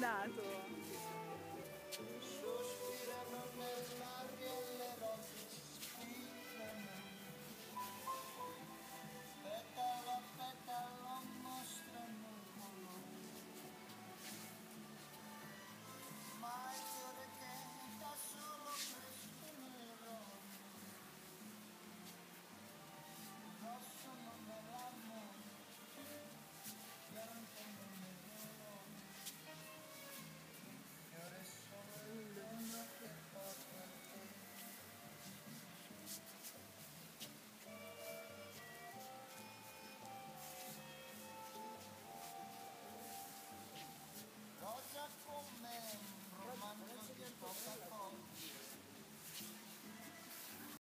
andato?